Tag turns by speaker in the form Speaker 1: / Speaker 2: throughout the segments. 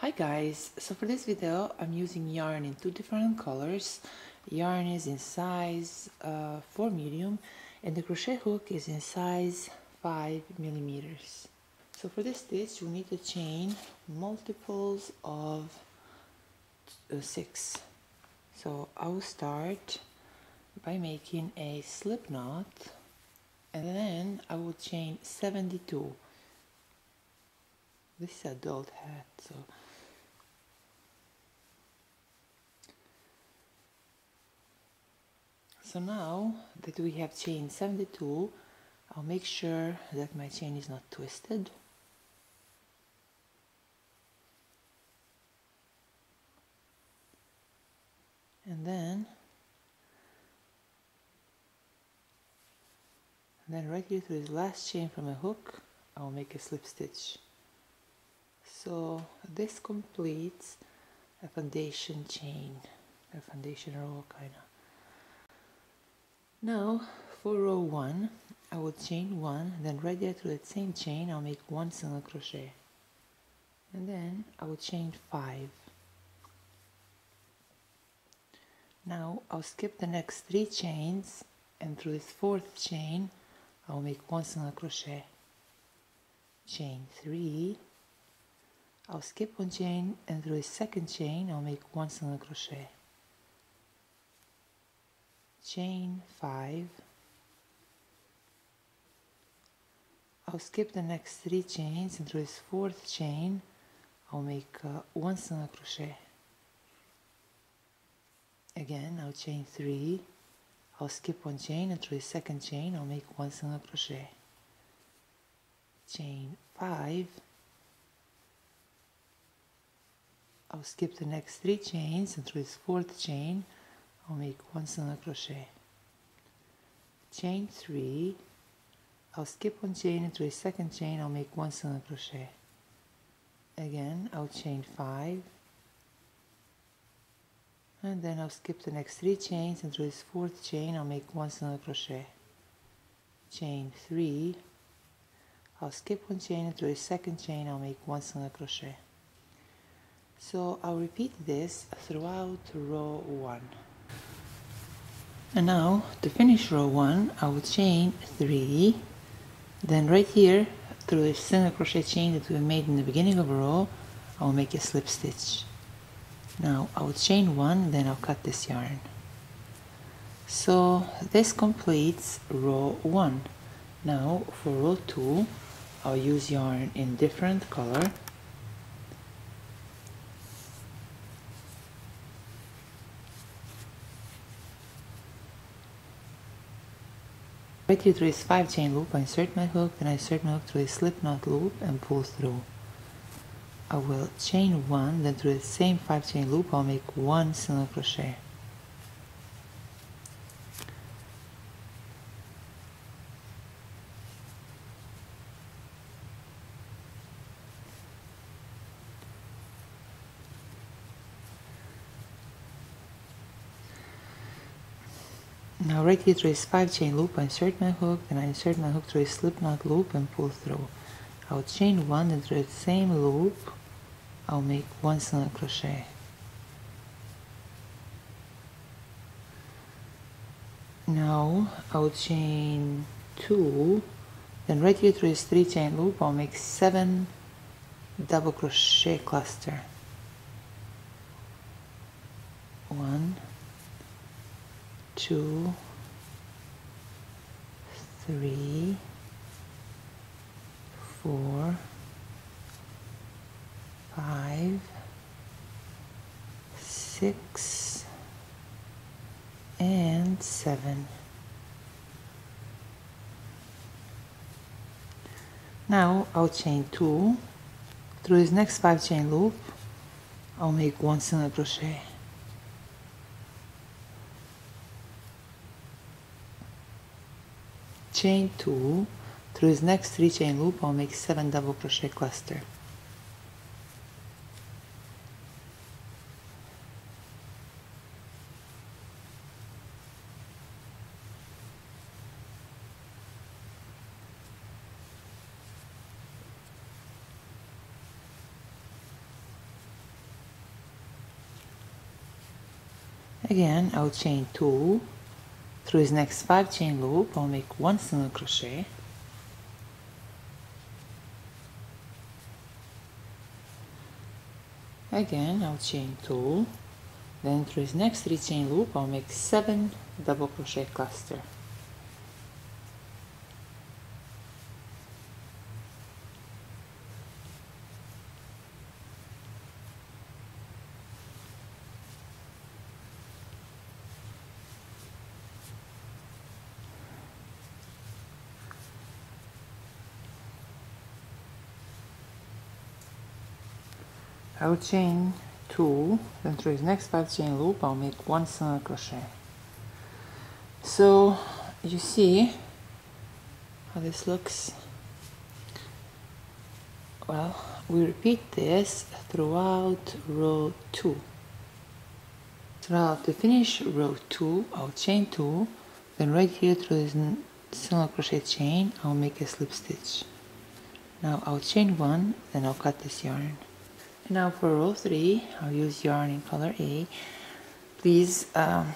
Speaker 1: Hi guys, so for this video I'm using yarn in two different colors. Yarn is in size uh, 4 medium and the crochet hook is in size 5 millimeters. So for this stitch we need to chain multiples of uh, 6. So I will start by making a slip knot and then I will chain 72 this is adult hat so So now that we have chain 72, I'll make sure that my chain is not twisted. And then, and then right here through this last chain from a hook, I'll make a slip stitch. So this completes a foundation chain, a foundation row kind of. Now for row 1 I will chain 1 then right there through that same chain I'll make 1 single crochet. And then I will chain 5 now I'll skip the next 3 chains and through this fourth chain I'll make 1 single crochet. Chain 3 I'll skip one chain and through the second chain I'll make 1 single crochet chain 5 I'll skip the next three chains and through this fourth chain I'll make uh, one single crochet. Again I'll chain 3 I'll skip one chain and through the second chain I'll make one single crochet. Chain 5 I'll skip the next three chains and through this fourth chain I'll make one single crochet. Chain 3 I'll skip one chain into a second chain. I'll make one single crochet. Again I'll chain 5 and then I'll skip the next three chains into this fourth chain. I'll make one single crochet. Chain 3 I'll skip one chain into a second chain. I'll make one single crochet. So I'll repeat this throughout row 1 and now to finish row 1 I will chain 3 then right here through the single crochet chain that we made in the beginning of row I'll make a slip stitch. Now I will chain 1 then I'll cut this yarn. So this completes row 1 now for row 2 I'll use yarn in different color Here through this 5 chain loop, I insert my hook, then I insert my hook through a slip knot loop and pull through. I will chain 1, then through the same 5 chain loop I'll make 1 single crochet. Now right here through this 5 chain loop, I insert my hook, then I insert my hook through a slip knot loop and pull through. I'll chain 1 and through the same loop, I'll make 1 single crochet. Now I'll chain 2, then right here through this 3 chain loop, I'll make 7 double crochet cluster. 1 two, three, four, five, six, and seven. Now I'll chain two through this next five chain loop I'll make one single crochet chain 2 through his next 3 chain loop I'll make 7 double crochet cluster. Again I'll chain 2 through this next five chain loop I'll make one single crochet. Again I'll chain two. Then through this next three chain loop I'll make seven double crochet cluster I'll chain two then through the next five chain loop I'll make one single crochet so you see how this looks? Well we repeat this throughout row 2 throughout to finish row 2 I'll chain 2 then right here through this single crochet chain I'll make a slip stitch. Now I'll chain one then I'll cut this yarn now for row 3 I'll use yarn in color A. Please um,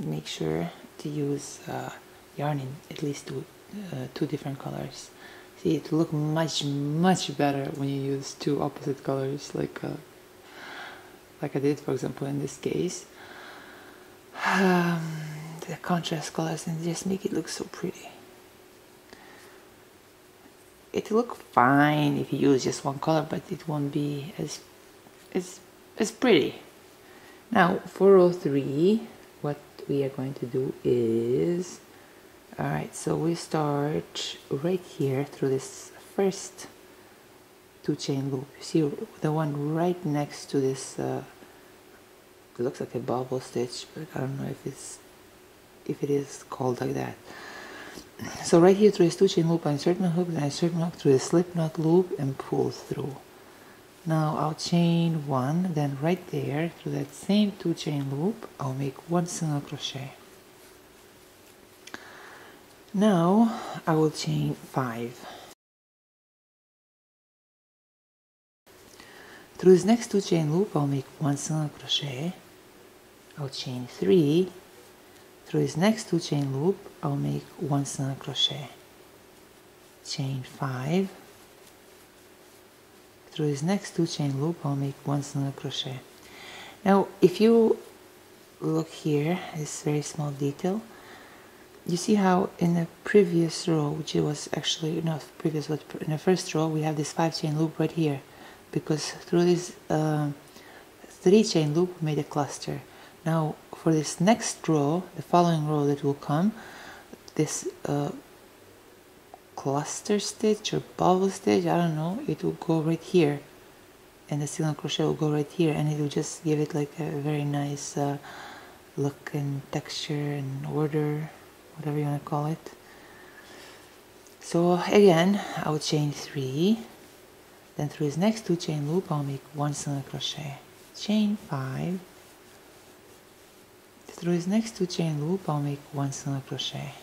Speaker 1: make sure to use uh, yarn in at least two, uh, two different colors. See it look much much better when you use two opposite colors like uh, like I did for example in this case. Um, the contrast colors and just make it look so pretty it look fine if you use just one color but it won't be as as as pretty. Now 403 what we are going to do is alright so we start right here through this first two chain loop. You see the one right next to this uh, it looks like a bubble stitch but I don't know if it's if it is called like that so right here through a chain loop insert my hook, then insert my hook through a slip knot loop and pull through. Now I'll chain one, then right there through that same two chain loop I'll make one single crochet. Now I will chain five. Through this next two chain loop I'll make one single crochet. I'll chain three through this next two chain loop I'll make one single crochet. Chain 5 through this next two chain loop I'll make one single crochet. Now if you look here this very small detail. You see how in the previous row which was actually not previous but in the first row we have this five chain loop right here. Because through this uh, three chain loop we made a cluster now for this next row, the following row that will come, this uh, cluster stitch or bubble stitch, I don't know, it will go right here. And the single crochet will go right here and it will just give it like a very nice uh, look and texture and order, whatever you want to call it. So again, I will chain 3, then through this next two chain loop I'll make one single crochet, chain 5, through this next two chain loop I'll make one single crochet.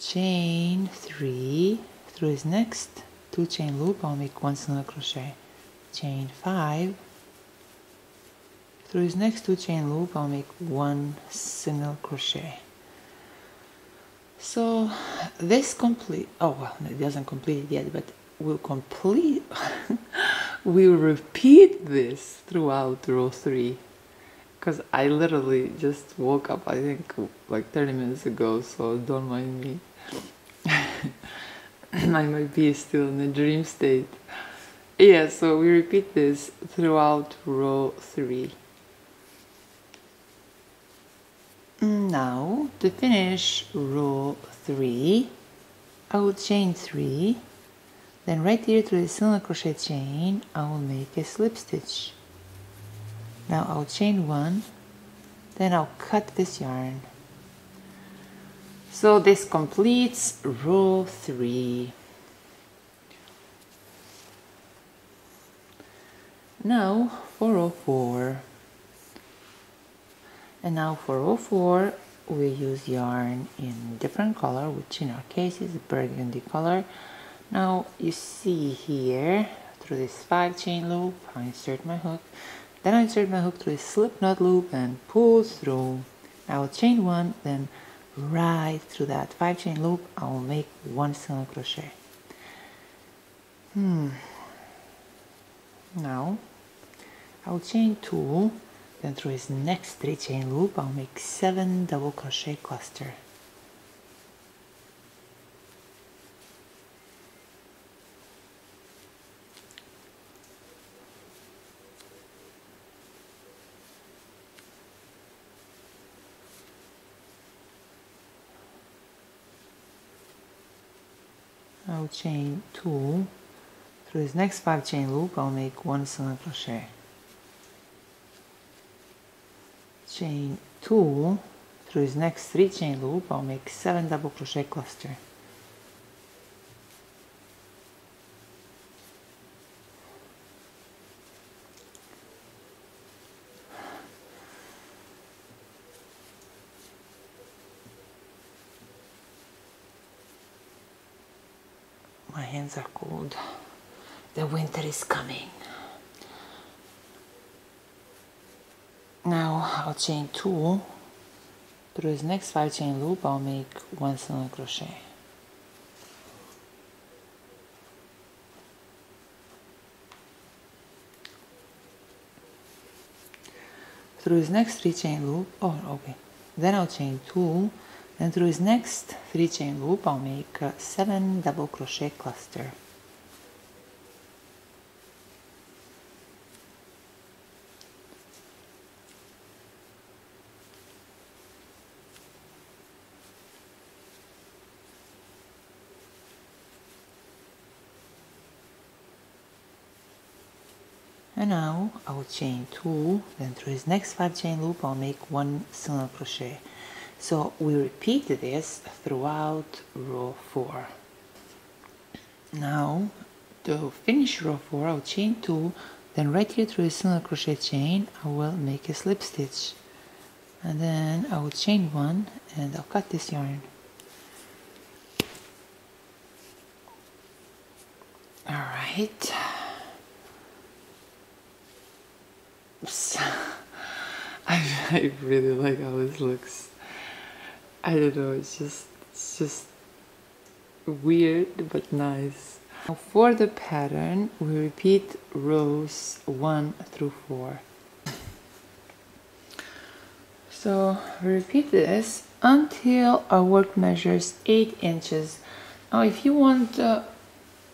Speaker 1: Chain three. Through this next two chain loop I'll make one single crochet. Chain five. Through this next two chain loop I'll make one single crochet. So this complete oh well it doesn't complete yet but will complete we'll repeat this throughout row 3 because I literally just woke up I think like 30 minutes ago so don't mind me. I might be still in a dream state. Yeah so we repeat this throughout row 3 now to finish row 3 I will chain 3 then right here through the single crochet chain I will make a slip stitch. Now I'll chain one then I'll cut this yarn. So this completes row 3 now for row 4 and now for row 4 we use yarn in different color which in our case is burgundy color now you see here through this 5 chain loop, I insert my hook, then I insert my hook through a slip knot loop and pull through. I will chain 1, then right through that 5 chain loop, I will make 1 single crochet. Hmm. Now, I will chain 2, then through his next 3 chain loop, I'll make 7 double crochet cluster. I'll chain 2 through this next 5 chain loop I'll make 1 single crochet chain 2 through this next 3 chain loop I'll make 7 double crochet cluster Are cold. The winter is coming. Now I'll chain two. Through this next five chain loop, I'll make one single crochet. Through this next three chain loop, oh okay, then I'll chain two then through his next 3 chain loop I'll make uh, 7 double crochet cluster And now I will chain 2, then through his next 5 chain loop I'll make 1 single crochet. So we repeat this throughout row 4. Now to finish row 4 I'll chain 2 then right here through a single crochet chain I will make a slip stitch and then I will chain 1 and I'll cut this yarn. Alright. I, I really like how this looks. I don't know, it's just, it's just weird but nice. Now for the pattern, we repeat rows 1 through 4. So we repeat this until our work measures 8 inches. Now if you want uh,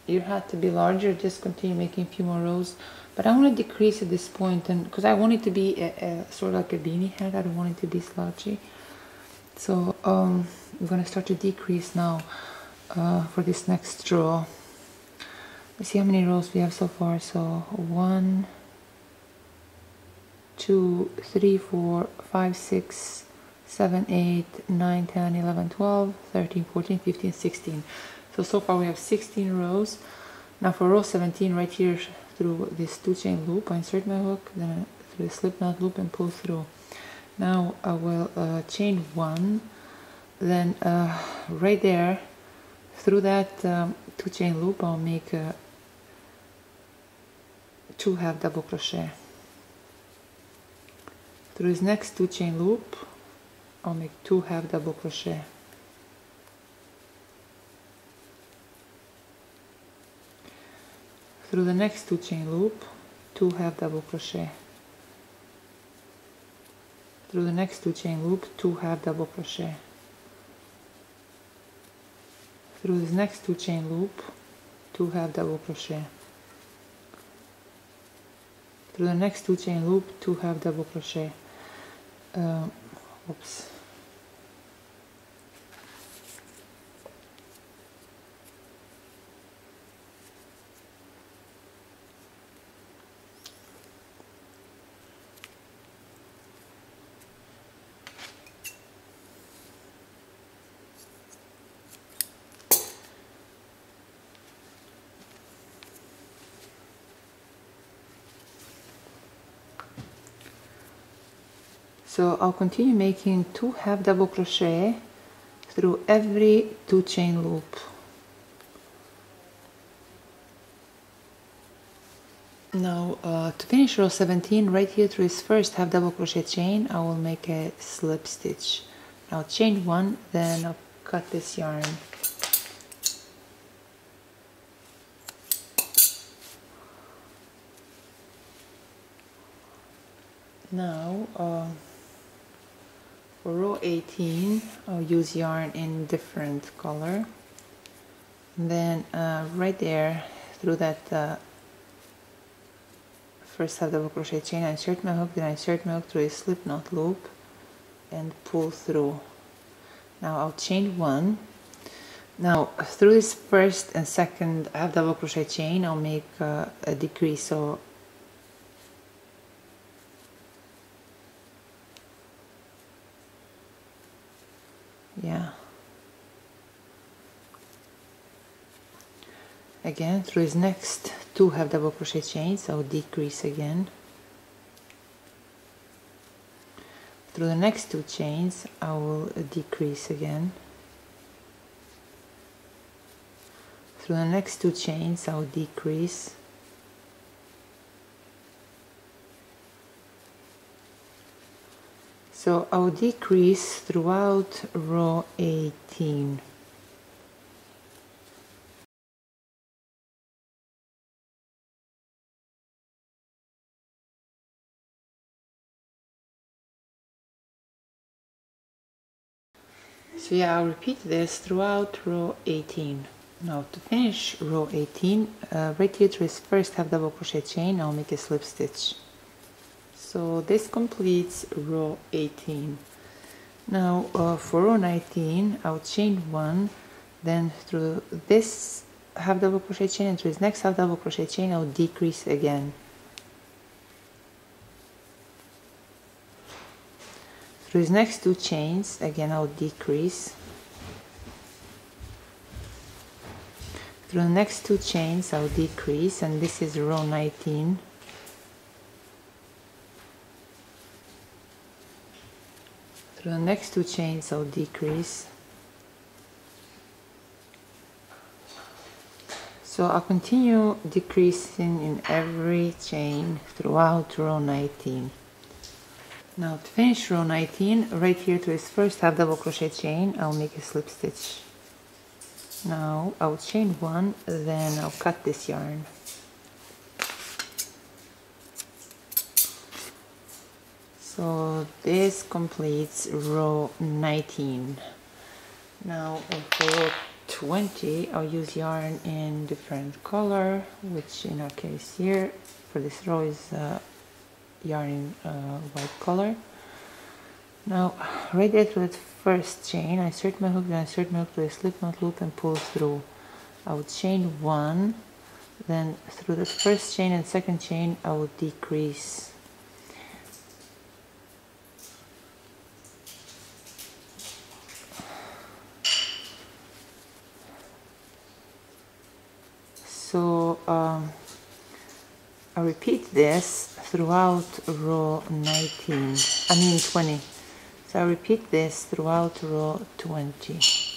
Speaker 1: your hat to be larger, just continue making a few more rows. But I want to decrease at this point and because I want it to be a, a, sort of like a beanie hat, I don't want it to be slouchy so um, I'm gonna start to decrease now uh, for this next row let's see how many rows we have so far. So one two three four five six seven eight nine ten eleven twelve thirteen fourteen fifteen sixteen. So so far we have 16 rows now for row 17 right here through this two chain loop I insert my hook then through the slip knot loop and pull through now I will uh, chain one. Then uh, right there through that um, two chain loop I'll make uh, two half double crochet. Through this next two chain loop I'll make two half double crochet. Through the next two chain loop two half double crochet through the next two chain loop two half double crochet. Through this next two chain loop two half double crochet. Through the next two chain loop two half double crochet. Uh, oops so I'll continue making two half double crochet through every two chain loop. Now uh, to finish row 17 right here through this first half double crochet chain I will make a slip stitch. Now chain one then I'll cut this yarn. Now uh, for row 18 I'll use yarn in different color. And then uh, right there through that uh, first half double crochet chain I insert my hook then I insert my hook through a slip knot loop and pull through. Now I'll chain one. Now through this first and second half double crochet chain I'll make uh, a decrease. So yeah again through his next two half double crochet chains I'll decrease again. Through the next two chains I will decrease again. Through the next two chains I will decrease. So I will decrease throughout row 18 Yeah, I'll repeat this throughout row 18. Now to finish row 18, uh, right here to this first half double crochet chain, I'll make a slip stitch. So this completes row 18. Now uh, for row 19, I'll chain one, then through this half double crochet chain and through this next half double crochet chain, I'll decrease again. Through these next two chains again I'll decrease. Through the next two chains I'll decrease and this is row 19 through the next two chains I'll decrease. So I'll continue decreasing in every chain throughout row 19 now to finish row 19 right here to this first half double crochet chain I'll make a slip stitch. Now I'll chain one then I'll cut this yarn. So this completes row 19 now for row 20 I'll use yarn in different color which in our case here for this row is uh, yarn in uh, white color. Now after that first chain. I insert my hook then I insert my hook to a slip knot loop and pull through. I would chain one then through the first chain and second chain I would decrease. So um, I repeat this throughout row 19 I mean 20 so I repeat this throughout row 20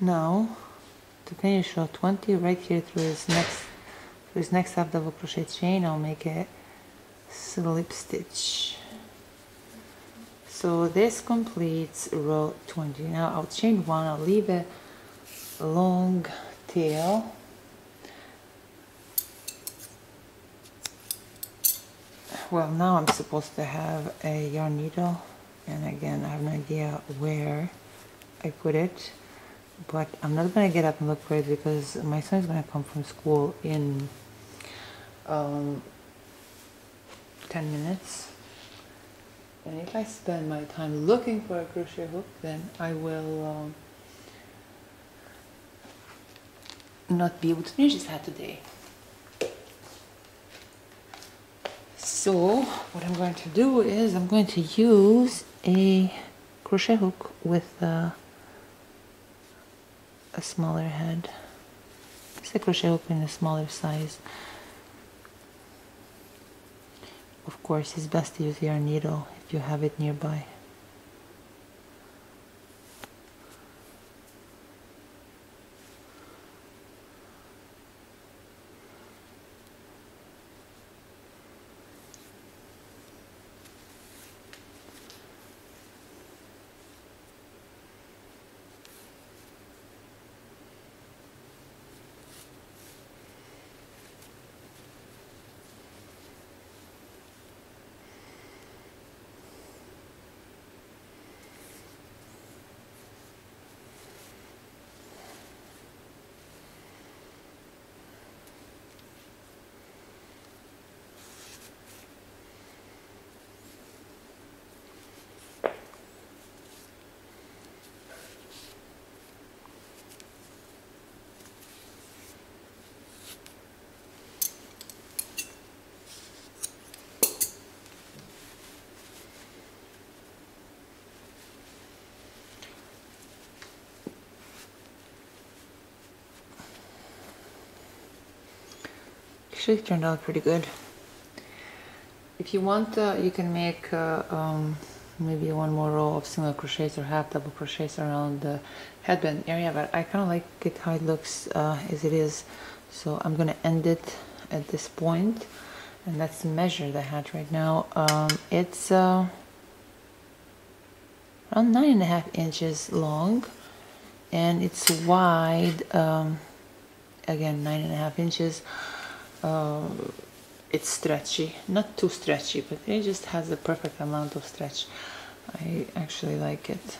Speaker 1: now to finish row 20 right here through this next through this next half double crochet chain I'll make a slip stitch. So this completes row 20 now I'll chain one I'll leave a long tail. Well now I'm supposed to have a yarn needle and again I have no idea where I put it but I'm not gonna get up and look for it because my son is gonna come from school in um, 10 minutes. And if I spend my time looking for a crochet hook then I will um, not be able to finish this hat today. So what I'm going to do is I'm going to use a crochet hook with uh, a smaller head. It's a crochet hook in a smaller size. Of course it's best to use your needle if you have it nearby actually turned out pretty good. If you want uh, you can make uh, um, maybe one more row of single crochets or half double crochets around the headband area but I kind of like it how it looks uh, as it is. So I'm gonna end it at this point and let's measure the hat right now. Um, it's uh, around nine and a half inches long and it's wide um, again nine and a half inches um, it's stretchy. Not too stretchy but it just has the perfect amount of stretch. I actually like it